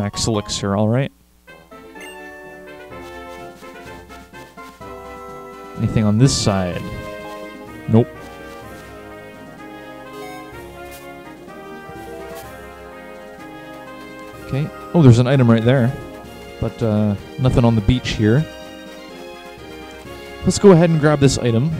Max Elixir, alright. Anything on this side? Nope. Okay. Oh, there's an item right there. But uh, nothing on the beach here. Let's go ahead and grab this item.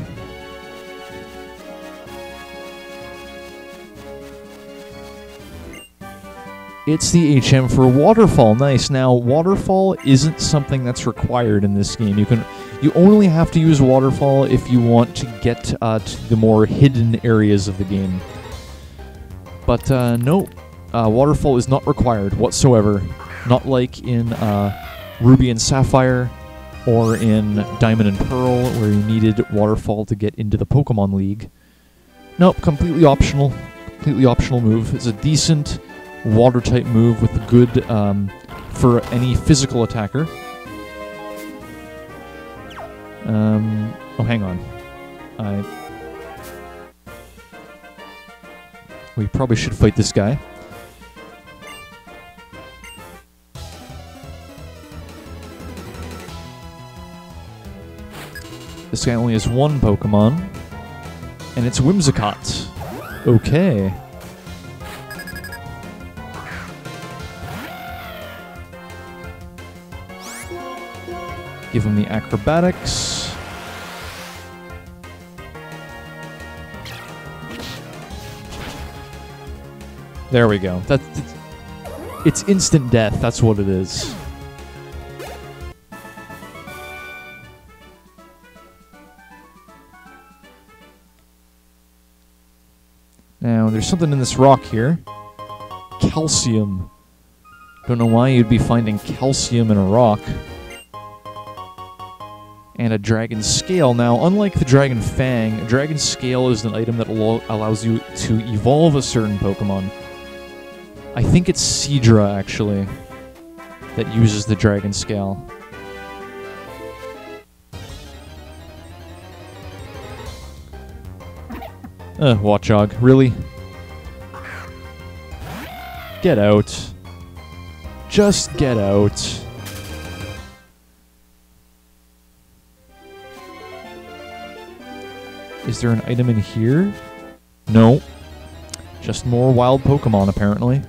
It's the HM for Waterfall. Nice. Now, Waterfall isn't something that's required in this game. You can, you only have to use Waterfall if you want to get uh, to the more hidden areas of the game. But uh, no, uh, Waterfall is not required whatsoever. Not like in uh, Ruby and Sapphire or in Diamond and Pearl, where you needed Waterfall to get into the Pokemon League. Nope, completely optional. Completely optional move. It's a decent water type move with good um, for any physical attacker. Um, oh, hang on. I. We probably should fight this guy. This guy only has one Pokemon, and it's Whimsicott. Okay. Give him the acrobatics. There we go. That's it's, it's instant death. That's what it is. Now, there's something in this rock here. Calcium. Don't know why you'd be finding calcium in a rock. And a dragon scale. Now, unlike the dragon fang, a dragon scale is an item that allo- allows you to evolve a certain Pokemon. I think it's Seadra, actually, that uses the dragon scale. Uh, Watchog, really? Get out. Just get out. Is there an item in here? No. Just more wild Pokemon, apparently.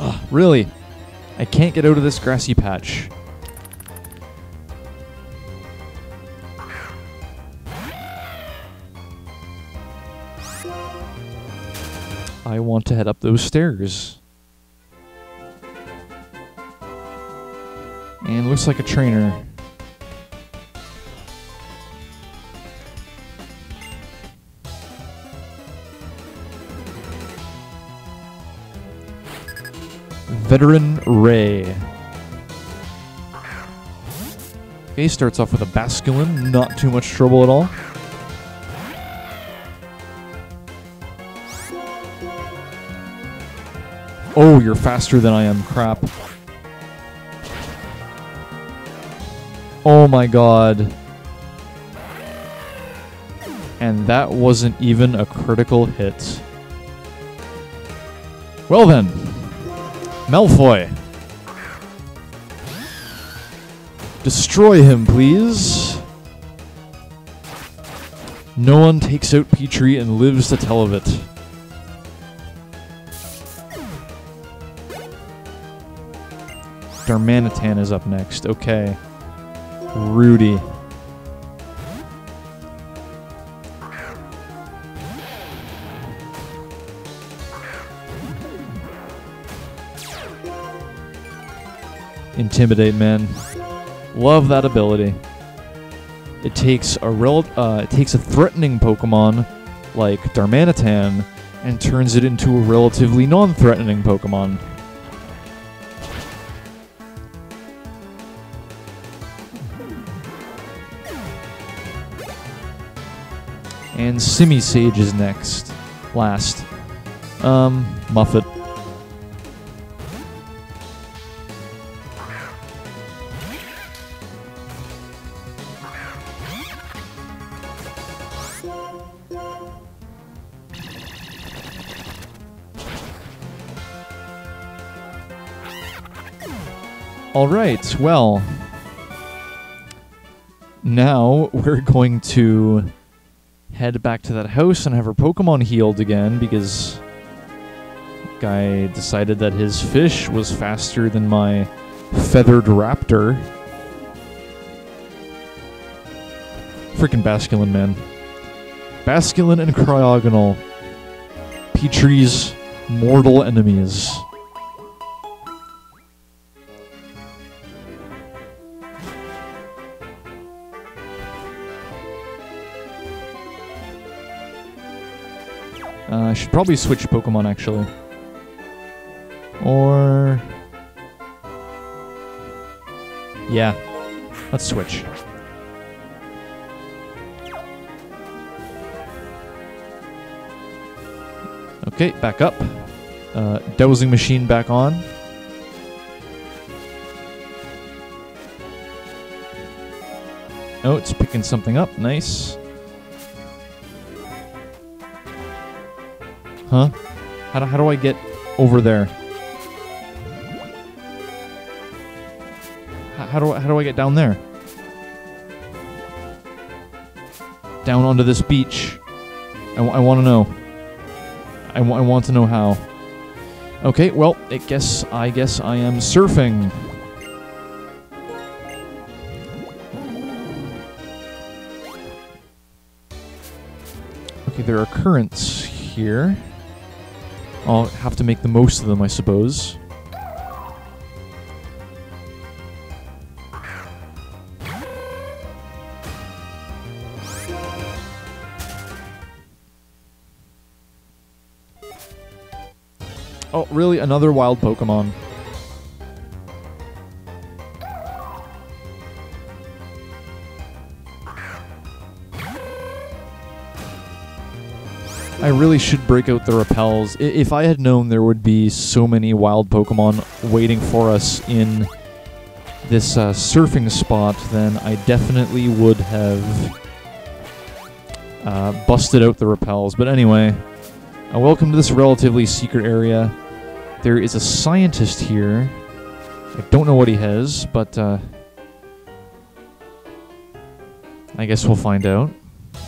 Ugh, really? I can't get out of this grassy patch. I want to head up those stairs. And looks like a trainer. Veteran Ray. Okay, starts off with a Basculin, not too much trouble at all. Oh, you're faster than I am, crap. Oh my god. And that wasn't even a critical hit. Well then, Malfoy. Destroy him, please. No one takes out Petrie and lives to tell of it. Darmanitan is up next. Okay. Rudy. Intimidate, man. Love that ability. It takes a uh, it takes a threatening Pokemon like Darmanitan and turns it into a relatively non-threatening Pokemon. and Simisage is next. Last. Um, Muffet. All right, well, now we're going to head back to that house and have her Pokemon healed again because guy decided that his fish was faster than my feathered raptor. Freaking Basculin, man. Basculin and Cryogonal. Petrie's mortal enemies. Uh, I should probably switch Pokemon, actually. Or... Yeah. Let's switch. Okay, back up. Uh, machine back on. Oh, it's picking something up. Nice. Huh? How do, how do I get over there? How, how do I, how do I get down there? Down onto this beach. I, I want to know. I, I want to know how. Okay, well, I guess I guess I am surfing. Okay, there are currents here. I'll have to make the most of them, I suppose. Oh, really? Another wild Pokemon. Really should break out the repels. If I had known there would be so many wild Pokemon waiting for us in this uh, surfing spot, then I definitely would have uh, busted out the repels. But anyway, uh, welcome to this relatively secret area. There is a scientist here. I don't know what he has, but uh, I guess we'll find out.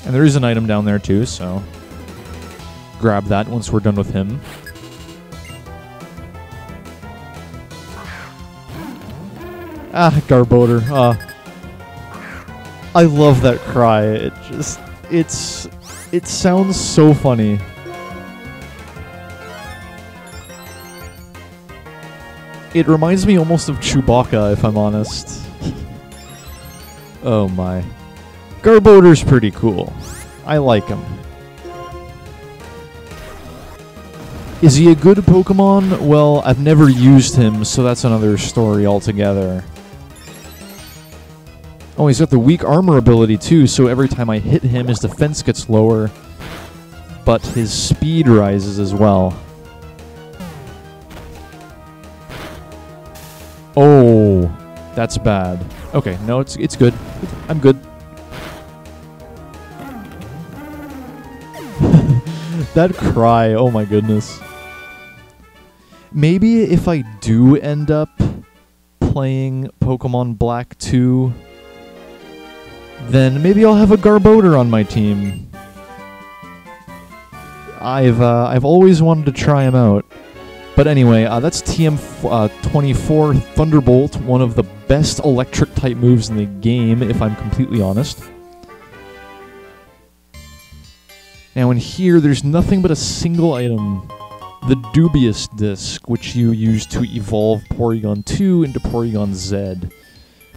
And there is an item down there too, so grab that once we're done with him. Ah, Garbodor. Ah. I love that cry. It just it's it sounds so funny. It reminds me almost of Chewbacca, if I'm honest. oh my. Garbodor's pretty cool. I like him. Is he a good Pokemon? Well, I've never used him, so that's another story altogether. Oh, he's got the weak armor ability too, so every time I hit him, his defense gets lower, but his speed rises as well. Oh, that's bad. Okay, no, it's it's good. I'm good. that cry, oh my goodness. Maybe if I do end up playing Pokemon Black 2, then maybe I'll have a Garbodor on my team. I've uh, I've always wanted to try him out. But anyway, uh, that's TM24 uh, Thunderbolt, one of the best electric type moves in the game, if I'm completely honest. Now in here, there's nothing but a single item. The Dubious Disc, which you use to evolve Porygon 2 into Porygon Z.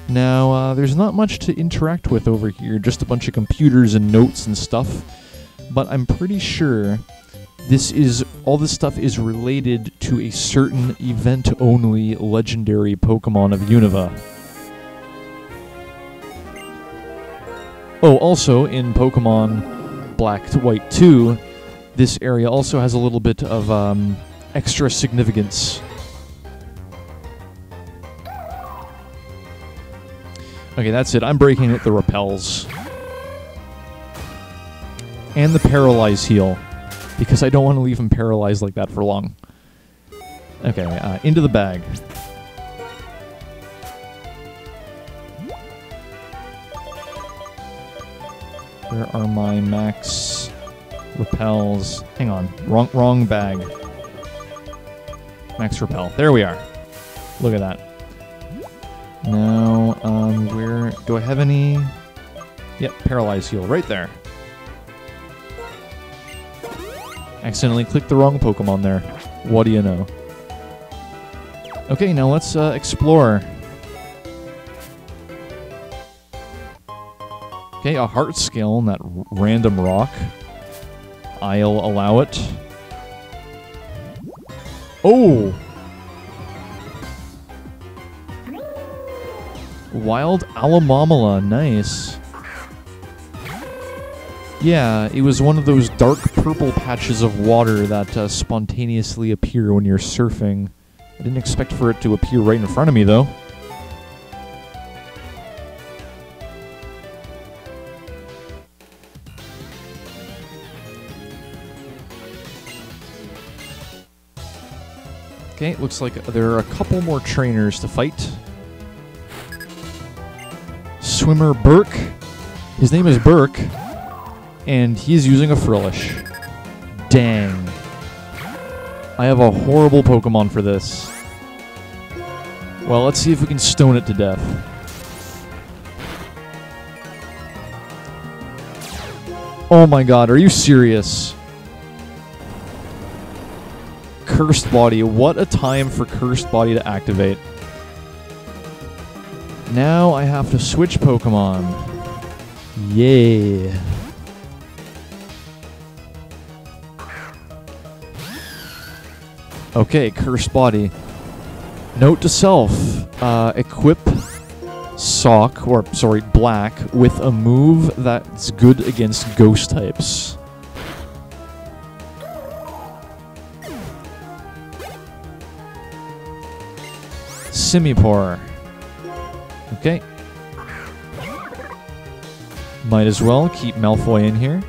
Now, uh, there's not much to interact with over here, just a bunch of computers and notes and stuff. But I'm pretty sure this is all this stuff is related to a certain event-only legendary Pokemon of Unova. Oh, also in Pokemon Black to White 2, this area also has a little bit of um, extra significance. Okay, that's it. I'm breaking it. the repels. And the paralyze heal. Because I don't want to leave him paralyzed like that for long. Okay, uh, into the bag. Where are my max repels? Hang on. Wrong wrong bag. Max repel. There we are. Look at that. Now, um, where do I have any? Yep, paralyze heal right there. Accidentally clicked the wrong Pokemon there. What do you know? Okay, now let's uh, explore. Okay, a heart scale on that random rock. I'll allow it. Oh! Wild Alomomola, nice. Yeah, it was one of those dark purple patches of water that uh, spontaneously appear when you're surfing. I didn't expect for it to appear right in front of me, though. Okay, looks like there are a couple more trainers to fight. Swimmer Burke. His name is Burke, and he's using a Frillish. Dang. I have a horrible Pokemon for this. Well, let's see if we can stone it to death. Oh my god, are you serious? Cursed Body. What a time for Cursed Body to activate. Now I have to switch Pokemon. Yay. Okay, Cursed Body. Note to self. Uh, equip Sock, or sorry, Black, with a move that's good against ghost types. Simipour. Okay. Might as well keep Malfoy in here.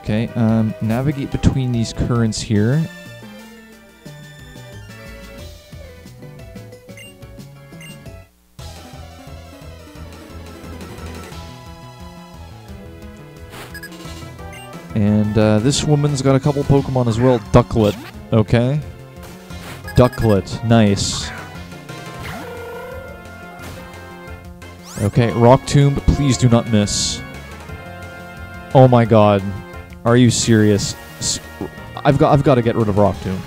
Okay, um, navigate between these currents here. Uh, this woman's got a couple Pokemon as well. Ducklett, okay? Ducklett, nice. Okay, Rock Tomb, please do not miss. Oh my god. Are you serious? I've got I've got to get rid of Rock Tomb.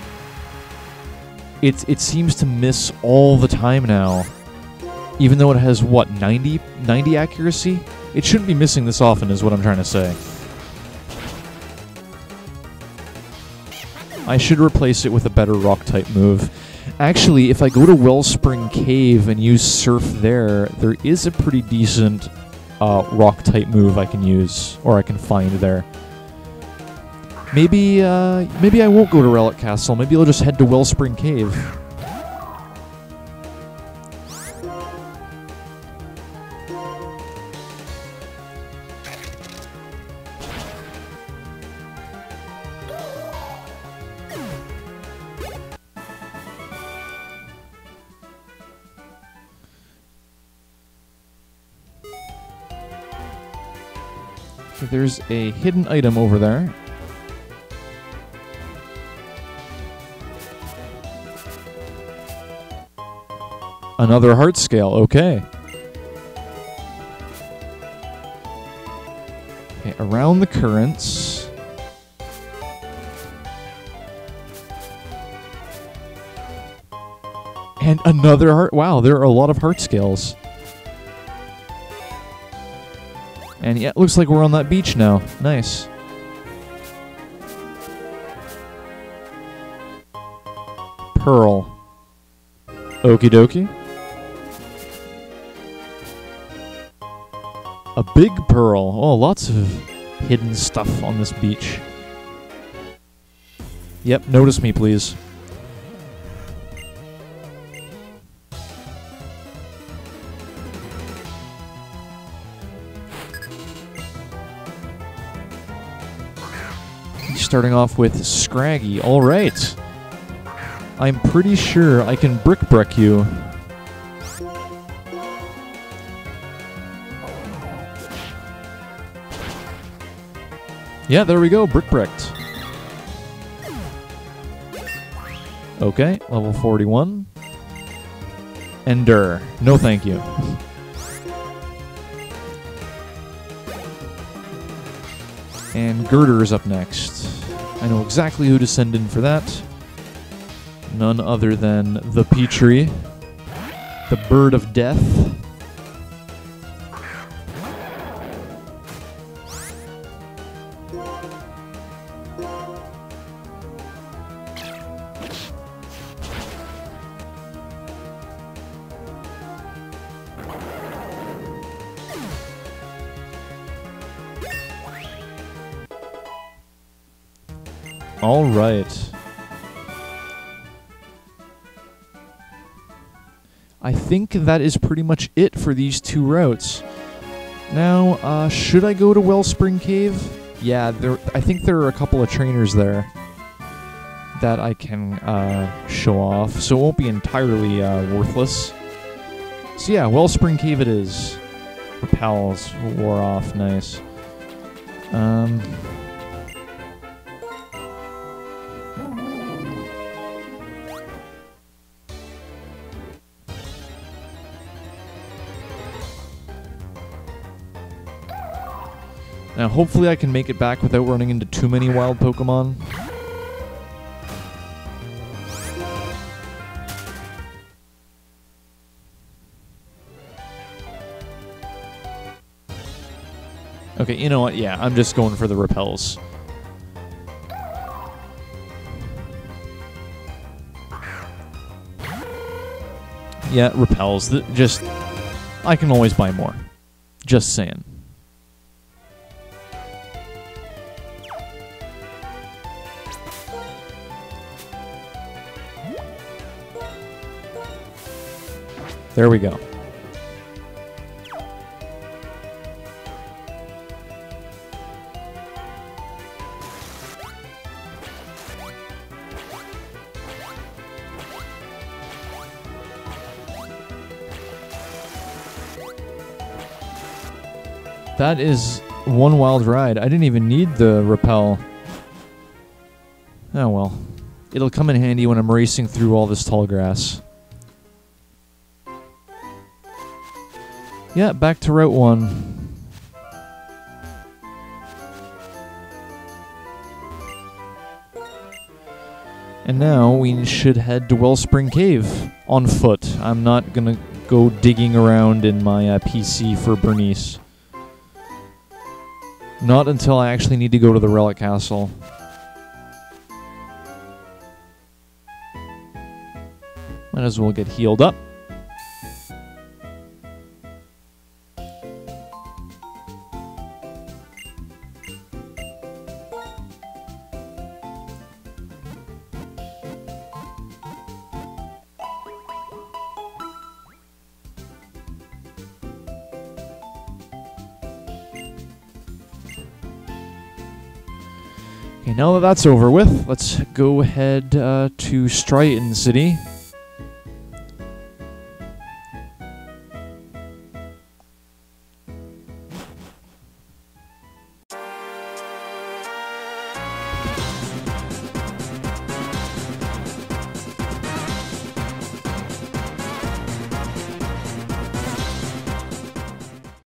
It it seems to miss all the time now. Even though it has what 90 90 accuracy, it shouldn't be missing this often is what I'm trying to say. I should replace it with a better rock type move. Actually, if I go to Wellspring Cave and use Surf there, there is a pretty decent uh, rock type move I can use or I can find there. Maybe uh, maybe I won't go to Relic Castle. Maybe I'll just head to Wellspring Cave. There's a hidden item over there. Another heart scale, okay. Okay, around the currents. And another heart. Wow, there are a lot of heart scales. And yeah, it looks like we're on that beach now. Nice. Pearl. Okie dokie. A big pearl. Oh, lots of hidden stuff on this beach. Yep, notice me, please. Starting off with Scraggy. All right. I'm pretty sure I can brick break you. Yeah, there we go, brick bricked. Okay, level 41. Ender. No thank you. and Gurdurr is up next. I know exactly who to send in for that. None other than the Petrie, the Bird of Death. Right. I think that is pretty much it for these two routes. Now, uh, should I go to Wellspring Cave? Yeah, there. I think there are a couple of trainers there that I can uh, show off, so it won't be entirely uh, worthless. So yeah, Wellspring Cave it is. Repels wore off, nice. Um, Now, hopefully I can make it back without running into too many wild Pokemon. Okay, you know what? Yeah, I'm just going for the repels. Yeah, repels. Just, I can always buy more. Just saying. There we go. That is one wild ride. I didn't even need the repel. Oh well. It'll come in handy when I'm racing through all this tall grass. Yeah, back to Route 1. And now we should head to Wellspring Cave on foot. I'm not gonna go digging around in my uh, PC for Bernice. Not until I actually need to go to the Relic Castle. Might as well get healed up. Okay, now that that's over with, let's go ahead uh, to Striaton City.